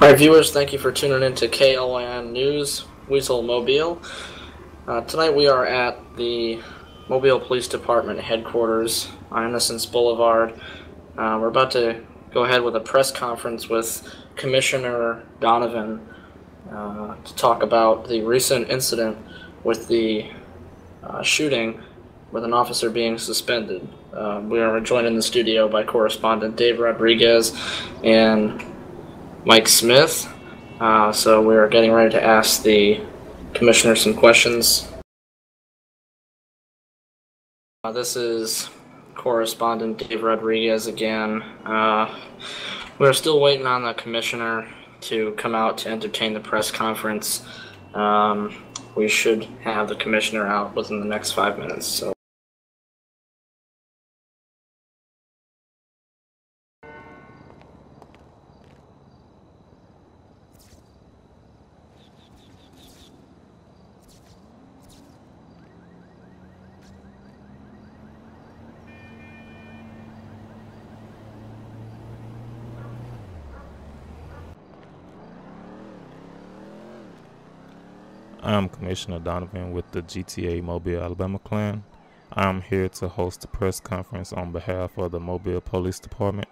Right, viewers, thank you for tuning in to KLIN News, Weasel Mobile. Uh, tonight we are at the Mobile Police Department headquarters on Innocence Boulevard. Uh, we're about to go ahead with a press conference with Commissioner Donavan uh, to talk about the recent incident with the uh, shooting with an officer being suspended. Uh, we are joined in the studio by correspondent Dave Rodriguez and Mike Smith. Uh, so we are getting ready to ask the commissioner some questions. Uh, this is correspondent Dave Rodriguez again. Uh, we're still waiting on the commissioner to come out to entertain the press conference. Um, we should have the commissioner out within the next five minutes. So. I'm Commissioner Donavan with the GTA Mobile Alabama Clan. I'm here to host a press conference on behalf of the Mobile Police Department.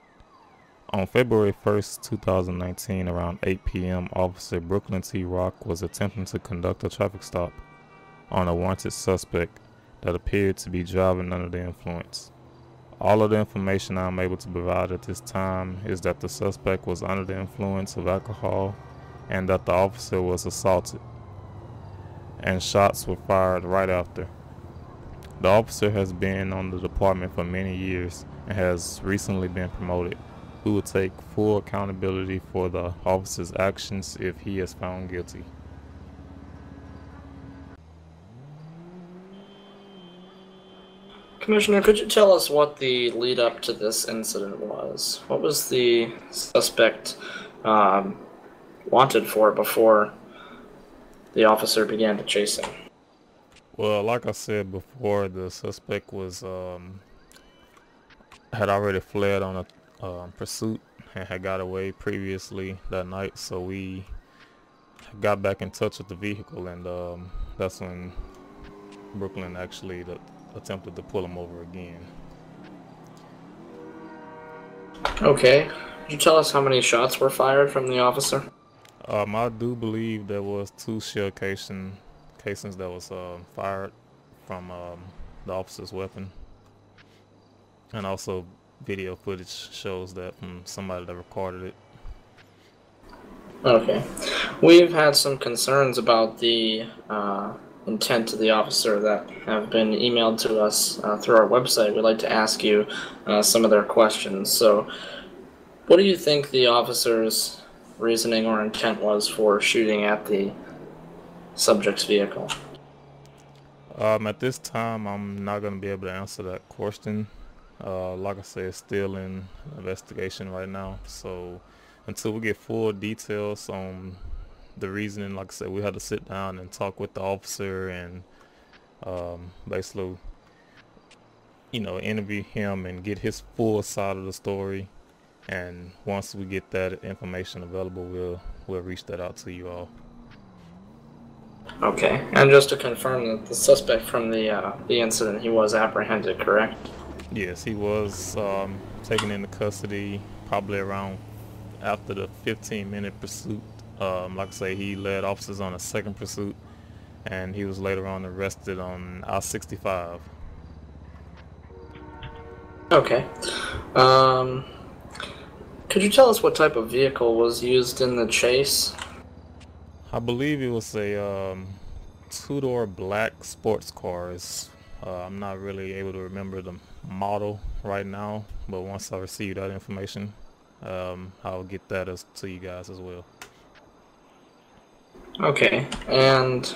On February 1st, 2019, around 8 p.m., Officer Brooklyn T. Rock was attempting to conduct a traffic stop on a wanted suspect that appeared to be driving under the influence. All of the information I'm able to provide at this time is that the suspect was under the influence of alcohol and that the officer was assaulted and shots were fired right after. The officer has been on the department for many years and has recently been promoted. We will take full accountability for the officer's actions if he is found guilty. Commissioner, could you tell us what the lead up to this incident was? What was the suspect um, wanted for before the officer began to chase him? Well, like I said before, the suspect was um, had already fled on a uh, pursuit and had got away previously that night. So we got back in touch with the vehicle, and um, that's when Brooklyn actually attempted to pull him over again. Okay. Could you tell us how many shots were fired from the officer? Um, I do believe there was two shell casing casings that was uh, fired from um, the officer's weapon, and also video footage shows that from somebody that recorded it. Okay, we've had some concerns about the uh, intent of the officer that have been emailed to us uh, through our website. We'd like to ask you uh, some of their questions. So, what do you think the officers reasoning or intent was for shooting at the subject's vehicle? Um, at this time, I'm not going to be able to answer that question. Uh, like I said, it's still in investigation right now. So until we get full details on the reasoning, like I said, we had to sit down and talk with the officer and um, basically, you know, interview him and get his full side of the story and once we get that information available we'll we'll reach that out to you all. Okay and just to confirm that the suspect from the uh, the incident he was apprehended correct? Yes he was um, taken into custody probably around after the 15 minute pursuit. Um, like I say he led officers on a second pursuit and he was later on arrested on I-65 okay. Um could you tell us what type of vehicle was used in the chase? I believe it was a um, two-door black sports car. Uh, I'm not really able to remember the model right now, but once I receive that information, um, I'll get that as, to you guys as well. Okay, and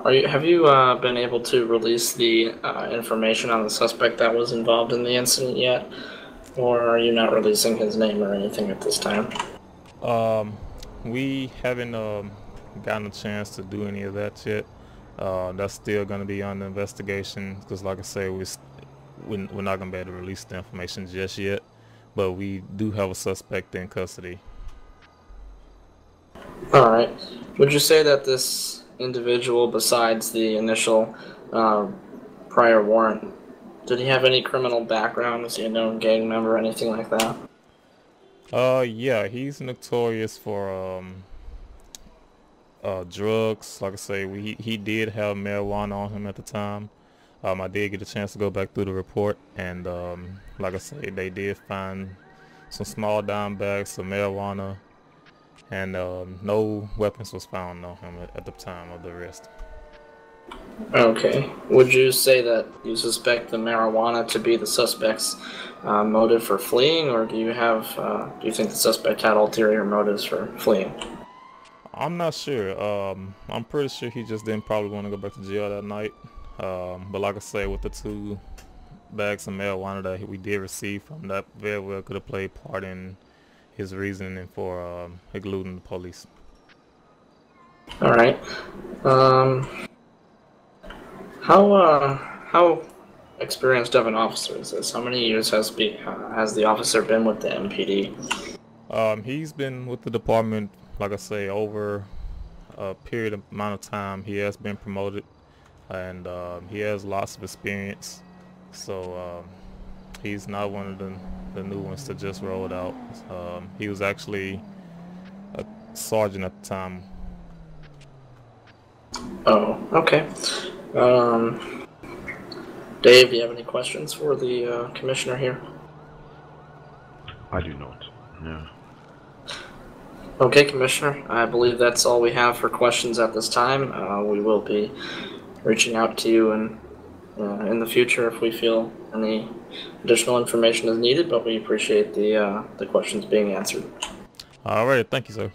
are you have you uh, been able to release the uh, information on the suspect that was involved in the incident yet? Or are you not releasing his name or anything at this time? Um, we haven't um, gotten a chance to do any of that yet. Uh, that's still going to be under investigation because, like I say, we we're not going to be able to release the information just yet. But we do have a suspect in custody. All right. Would you say that this individual, besides the initial uh, prior warrant, did he have any criminal background? Was he a known gang member or anything like that? Uh, yeah, he's notorious for um, uh, drugs. Like I say, we, he did have marijuana on him at the time. Um, I did get a chance to go back through the report, and um, like I say, they did find some small dime bags, some marijuana, and um, no weapons was found on him at, at the time of the arrest. Okay. Would you say that you suspect the marijuana to be the suspect's uh, motive for fleeing, or do you have uh, do you think the suspect had ulterior motives for fleeing? I'm not sure. Um, I'm pretty sure he just didn't probably want to go back to jail that night. Um, but like I say, with the two bags of marijuana that we did receive from that, very well could have played part in his reasoning for um, eluding the police. All right. Um, how uh, how experienced of an officer is this? How many years has be uh, has the officer been with the MPD? Um, he's been with the department, like I say, over a period of amount of time. He has been promoted and um, he has lots of experience. So um, he's not one of the, the new ones to just roll it out. Um, he was actually a sergeant at the time. Oh, okay. Um, Dave, do you have any questions for the uh, commissioner here? I do not. No. Okay, Commissioner. I believe that's all we have for questions at this time. Uh, we will be reaching out to you and uh, in the future if we feel any additional information is needed. But we appreciate the uh, the questions being answered. All right, thank you, sir.